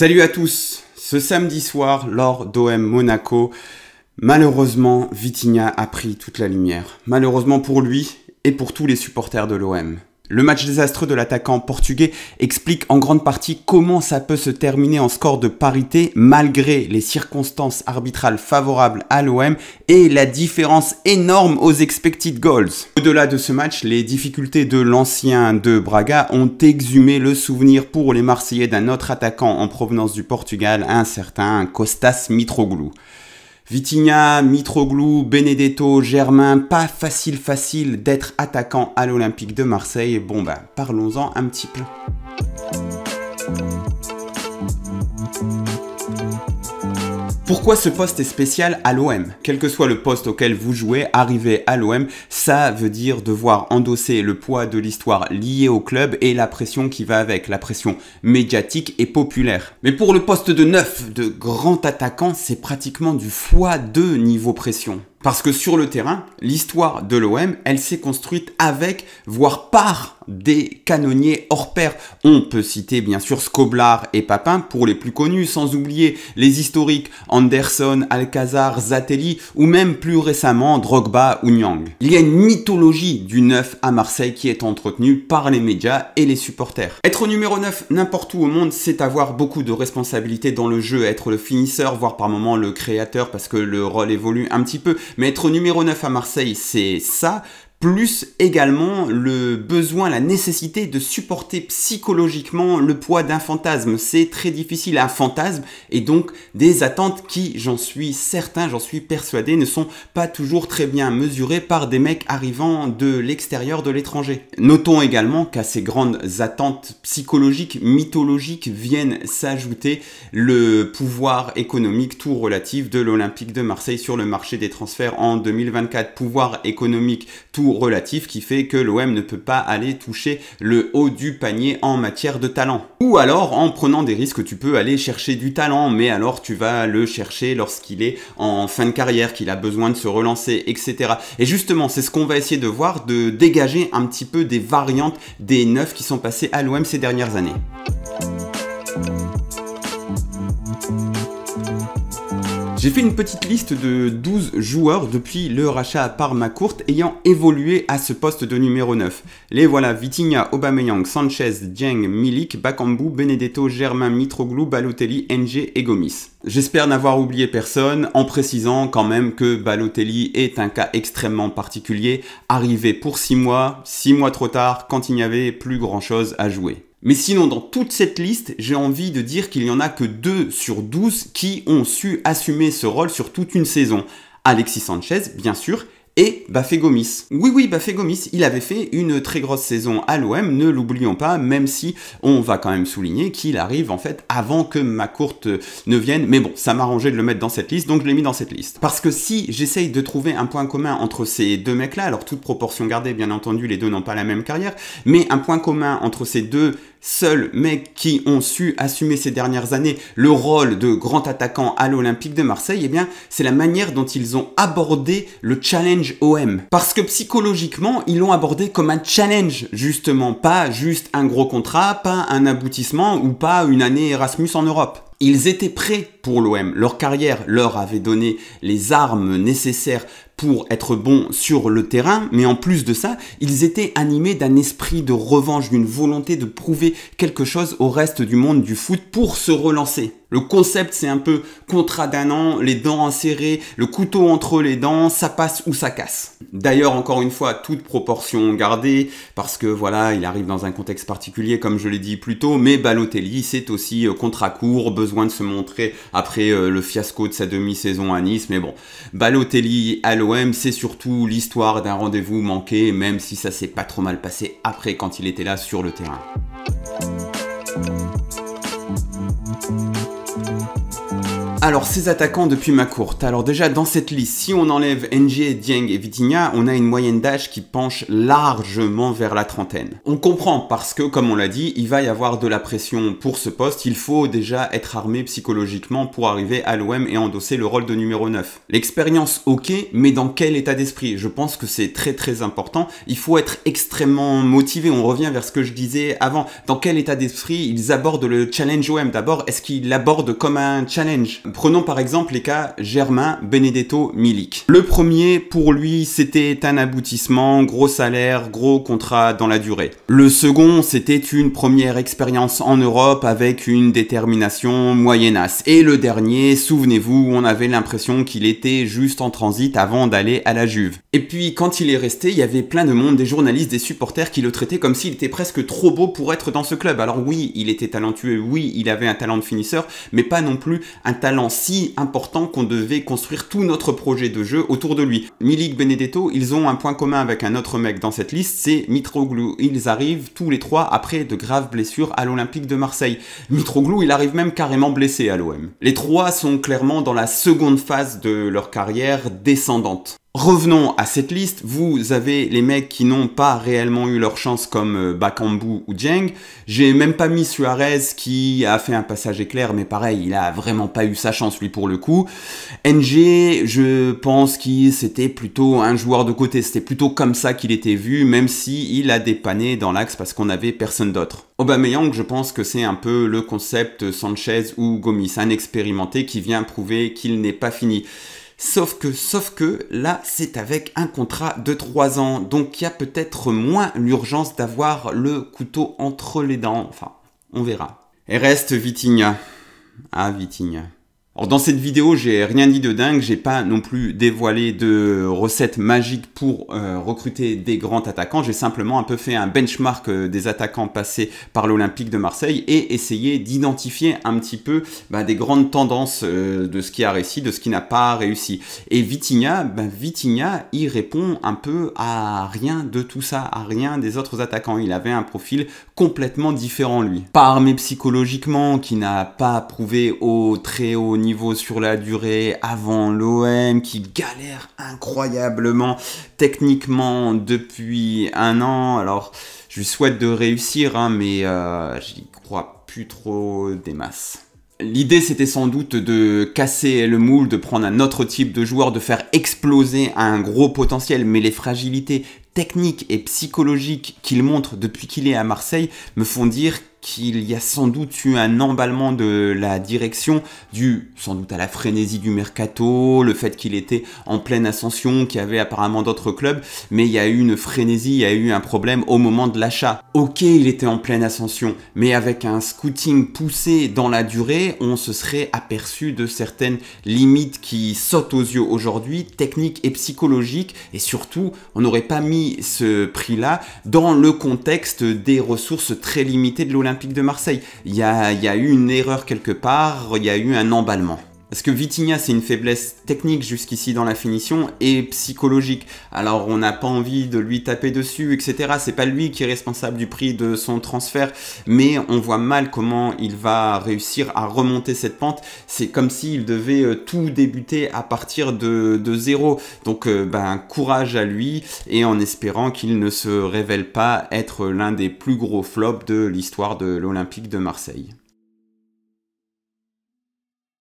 Salut à tous Ce samedi soir, lors d'OM Monaco, malheureusement, Vitinha a pris toute la lumière. Malheureusement pour lui et pour tous les supporters de l'OM. Le match désastreux de l'attaquant portugais explique en grande partie comment ça peut se terminer en score de parité malgré les circonstances arbitrales favorables à l'OM et la différence énorme aux expected goals. Au-delà de ce match, les difficultés de l'ancien de Braga ont exhumé le souvenir pour les Marseillais d'un autre attaquant en provenance du Portugal, un certain Costas Mitroglou. Vitinha, Mitroglou, Benedetto, Germain, pas facile facile d'être attaquant à l'Olympique de Marseille. Bon bah parlons-en un petit peu. Pourquoi ce poste est spécial à l'OM Quel que soit le poste auquel vous jouez, arriver à l'OM, ça veut dire devoir endosser le poids de l'histoire liée au club et la pression qui va avec, la pression médiatique et populaire. Mais pour le poste de neuf, de grand attaquant, c'est pratiquement du x2 niveau pression. Parce que sur le terrain, l'histoire de l'OM, elle s'est construite avec, voire par des canonniers hors pair. On peut citer bien sûr Scoblar et Papin pour les plus connus, sans oublier les historiques Anderson, Alcazar, Zatelli ou même plus récemment Drogba ou Nyang. Il y a une mythologie du neuf à Marseille qui est entretenue par les médias et les supporters. Être numéro 9 n'importe où au monde, c'est avoir beaucoup de responsabilités dans le jeu, être le finisseur, voire par moments le créateur parce que le rôle évolue un petit peu. Mais être numéro 9 à Marseille, c'est ça, plus également le besoin, la nécessité de supporter psychologiquement le poids d'un fantasme. C'est très difficile, un fantasme, et donc des attentes qui, j'en suis certain, j'en suis persuadé, ne sont pas toujours très bien mesurées par des mecs arrivant de l'extérieur de l'étranger. Notons également qu'à ces grandes attentes psychologiques, mythologiques, viennent s'ajouter le pouvoir économique tout relatif de l'Olympique de Marseille sur le marché des transferts en 2024. Pouvoir économique tout relatif qui fait que l'OM ne peut pas aller toucher le haut du panier en matière de talent. Ou alors en prenant des risques, tu peux aller chercher du talent, mais alors tu vas le chercher lorsqu'il est en fin de carrière, qu'il a besoin de se relancer, etc. Et justement, c'est ce qu'on va essayer de voir, de dégager un petit peu des variantes des neufs qui sont passés à l'OM ces dernières années. J'ai fait une petite liste de 12 joueurs depuis le rachat par courte ayant évolué à ce poste de numéro 9. Les voilà Vitinha, Aubameyang, Sanchez, Dieng, Milik, Bakambu, Benedetto, Germain, Mitroglou, Balotelli, NG et Gomis. J'espère n'avoir oublié personne en précisant quand même que Balotelli est un cas extrêmement particulier, arrivé pour 6 mois, 6 mois trop tard quand il n'y avait plus grand chose à jouer. Mais sinon, dans toute cette liste, j'ai envie de dire qu'il n'y en a que 2 sur 12 qui ont su assumer ce rôle sur toute une saison. Alexis Sanchez, bien sûr, et Bafé Gomis. Oui, oui, Bafé Gomis, il avait fait une très grosse saison à l'OM, ne l'oublions pas, même si on va quand même souligner qu'il arrive en fait avant que ma courte ne vienne. Mais bon, ça m'arrangeait de le mettre dans cette liste, donc je l'ai mis dans cette liste. Parce que si j'essaye de trouver un point commun entre ces deux mecs-là, alors toute proportion gardée, bien entendu, les deux n'ont pas la même carrière, mais un point commun entre ces deux seuls mecs qui ont su assumer ces dernières années le rôle de grand attaquant à l'Olympique de Marseille, eh bien, c'est la manière dont ils ont abordé le challenge OM. Parce que psychologiquement, ils l'ont abordé comme un challenge, justement, pas juste un gros contrat, pas un aboutissement ou pas une année Erasmus en Europe. Ils étaient prêts pour l'OM. Leur carrière leur avait donné les armes nécessaires pour être bons sur le terrain, mais en plus de ça, ils étaient animés d'un esprit de revanche, d'une volonté de prouver quelque chose au reste du monde du foot pour se relancer. Le concept, c'est un peu contrat d'un an, les dents insérées, le couteau entre les dents, ça passe ou ça casse. D'ailleurs, encore une fois, toute proportion gardée, parce que voilà, il arrive dans un contexte particulier, comme je l'ai dit plus tôt, mais Balotelli, c'est aussi euh, contrat court, besoin de se montrer après euh, le fiasco de sa demi-saison à Nice, mais bon, Balotelli à c'est surtout l'histoire d'un rendez-vous manqué, même si ça s'est pas trop mal passé après quand il était là sur le terrain. Alors, ces attaquants depuis ma courte. Alors déjà, dans cette liste, si on enlève NG, Dieng et Vitinha, on a une moyenne d'âge qui penche largement vers la trentaine. On comprend parce que, comme on l'a dit, il va y avoir de la pression pour ce poste. Il faut déjà être armé psychologiquement pour arriver à l'OM et endosser le rôle de numéro 9. L'expérience, ok, mais dans quel état d'esprit? Je pense que c'est très très important. Il faut être extrêmement motivé. On revient vers ce que je disais avant. Dans quel état d'esprit ils abordent le challenge OM D'abord, est-ce qu'ils l'abordent comme un challenge? Prenons par exemple les cas Germain, Benedetto, Milik. Le premier, pour lui, c'était un aboutissement, gros salaire, gros contrat dans la durée. Le second, c'était une première expérience en Europe avec une détermination moyennasse. Et le dernier, souvenez-vous, on avait l'impression qu'il était juste en transit avant d'aller à la Juve. Et puis quand il est resté, il y avait plein de monde, des journalistes, des supporters qui le traitaient comme s'il était presque trop beau pour être dans ce club. Alors oui, il était talentueux, oui, il avait un talent de finisseur, mais pas non plus un talent si important qu'on devait construire tout notre projet de jeu autour de lui. Milik Benedetto, ils ont un point commun avec un autre mec dans cette liste, c'est Mitroglou. Ils arrivent tous les trois après de graves blessures à l'Olympique de Marseille. Mitroglou, il arrive même carrément blessé à l'OM. Les trois sont clairement dans la seconde phase de leur carrière descendante. Revenons à cette liste, vous avez les mecs qui n'ont pas réellement eu leur chance comme euh, Bakambu ou Djeng. J'ai même pas mis Suarez qui a fait un passage éclair, mais pareil, il a vraiment pas eu sa chance lui pour le coup. NG, je pense qu'il c'était plutôt un joueur de côté, c'était plutôt comme ça qu'il était vu, même si il a dépanné dans l'axe parce qu'on avait personne d'autre. Aubameyang, je pense que c'est un peu le concept Sanchez ou Gomis, un expérimenté qui vient prouver qu'il n'est pas fini. Sauf que, sauf que, là, c'est avec un contrat de 3 ans. Donc, il y a peut-être moins l'urgence d'avoir le couteau entre les dents. Enfin, on verra. Et reste Vitinha. Ah, Vitinha. Dans cette vidéo, j'ai rien dit de dingue, j'ai pas non plus dévoilé de recettes magiques pour euh, recruter des grands attaquants, j'ai simplement un peu fait un benchmark euh, des attaquants passés par l'Olympique de Marseille et essayé d'identifier un petit peu bah, des grandes tendances euh, de ce qui a réussi, de ce qui n'a pas réussi. Et Vitinha, bah, Vitinha, il répond un peu à rien de tout ça, à rien des autres attaquants. Il avait un profil complètement différent lui. Pas armé psychologiquement, qui n'a pas prouvé au très haut niveau sur la durée avant l'OM qui galère incroyablement techniquement depuis un an. Alors je lui souhaite de réussir, hein, mais euh, j'y crois plus trop des masses. L'idée c'était sans doute de casser le moule, de prendre un autre type de joueur, de faire exploser un gros potentiel, mais les fragilités techniques et psychologiques qu'il montre depuis qu'il est à Marseille me font dire qu'il y a sans doute eu un emballement de la direction dû sans doute à la frénésie du mercato, le fait qu'il était en pleine ascension, qu'il y avait apparemment d'autres clubs, mais il y a eu une frénésie, il y a eu un problème au moment de l'achat. Ok, il était en pleine ascension, mais avec un scouting poussé dans la durée, on se serait aperçu de certaines limites qui sautent aux yeux aujourd'hui, techniques et psychologiques, et surtout, on n'aurait pas mis ce prix-là dans le contexte des ressources très limitées de l'Olympique de Marseille. Il y a, il y a eu une erreur quelque part, il y a eu un emballement. Parce que Vitinha, c'est une faiblesse technique jusqu'ici dans la finition et psychologique. Alors, on n'a pas envie de lui taper dessus, etc. C'est pas lui qui est responsable du prix de son transfert, mais on voit mal comment il va réussir à remonter cette pente. C'est comme s'il devait euh, tout débuter à partir de, zéro. Donc, euh, ben, courage à lui et en espérant qu'il ne se révèle pas être l'un des plus gros flops de l'histoire de l'Olympique de Marseille.